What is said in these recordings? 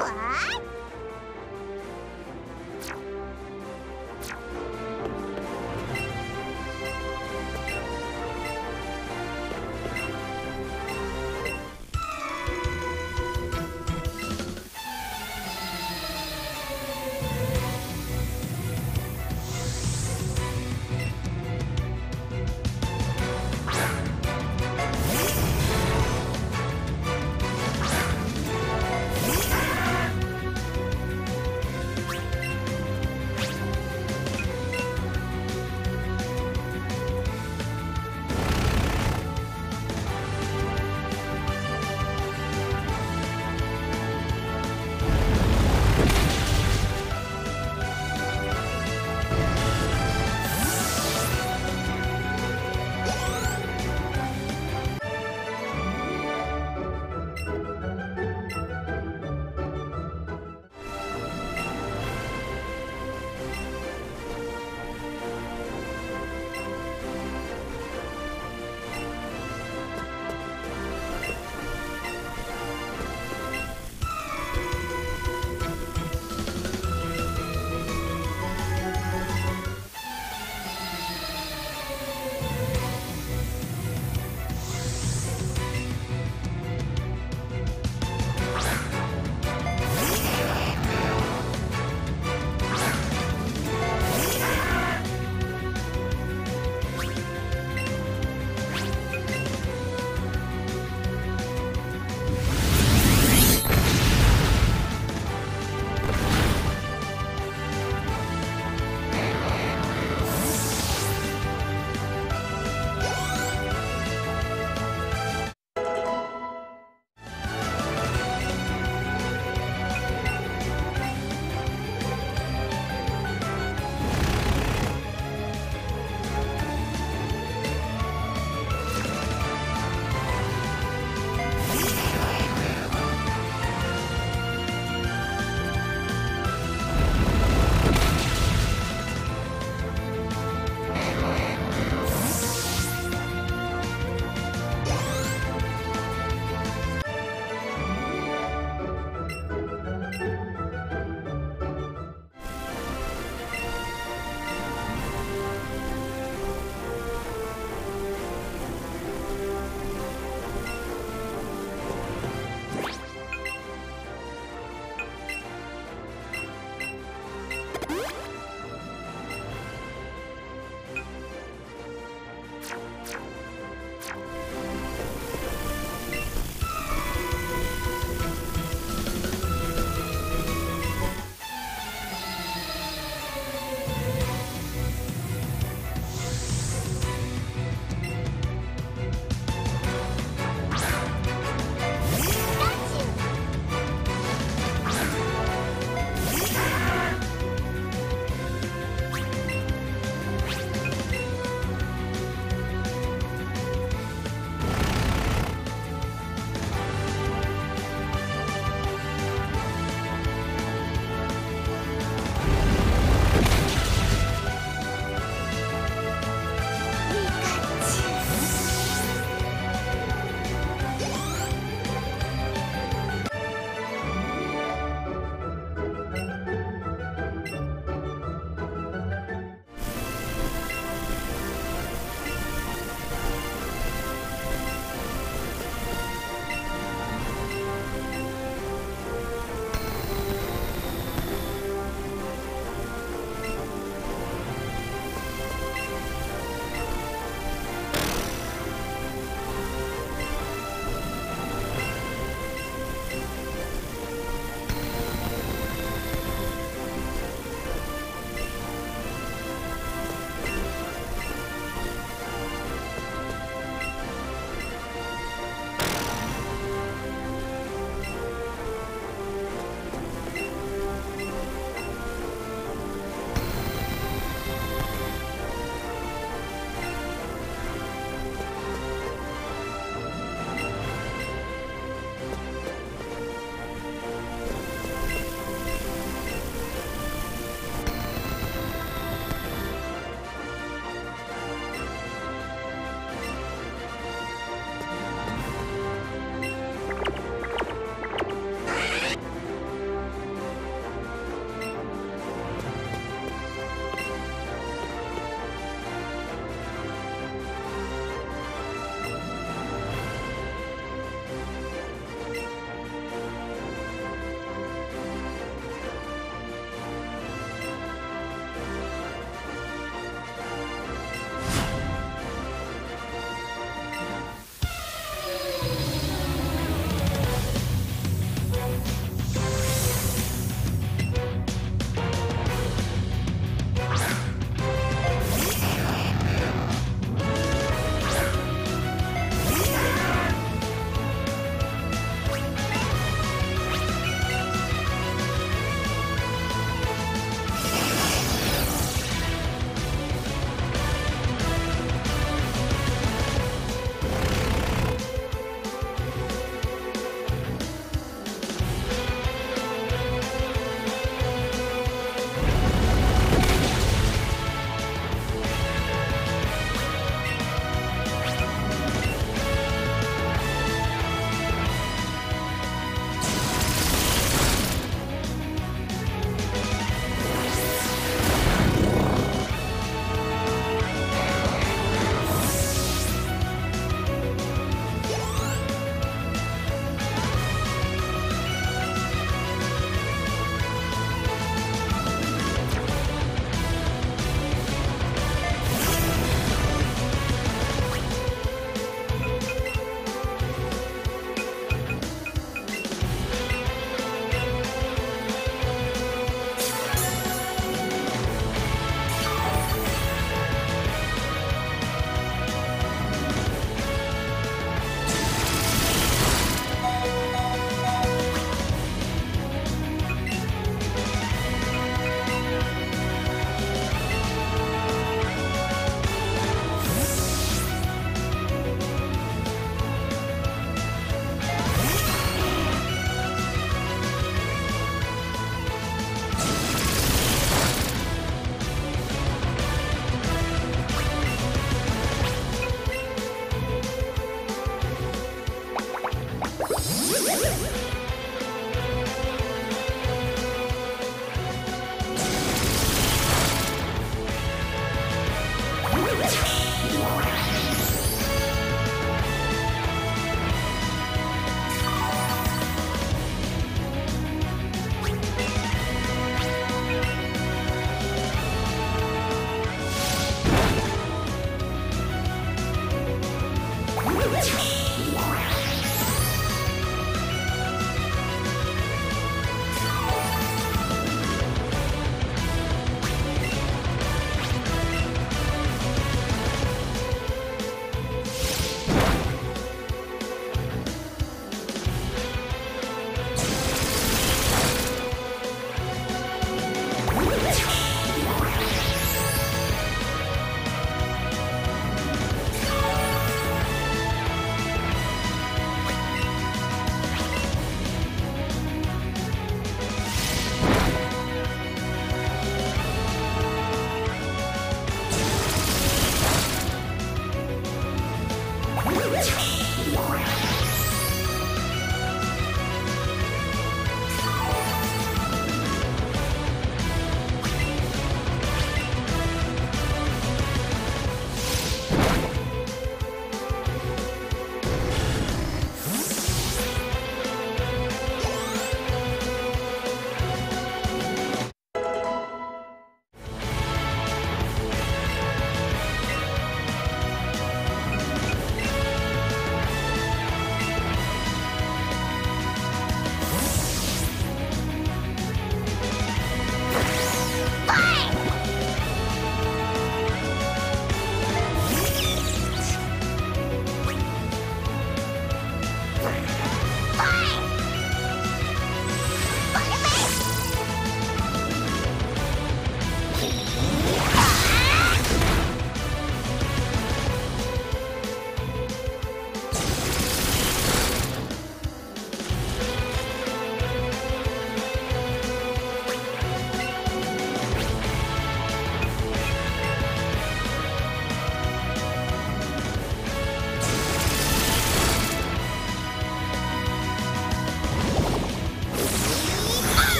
What?《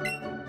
うん。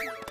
you.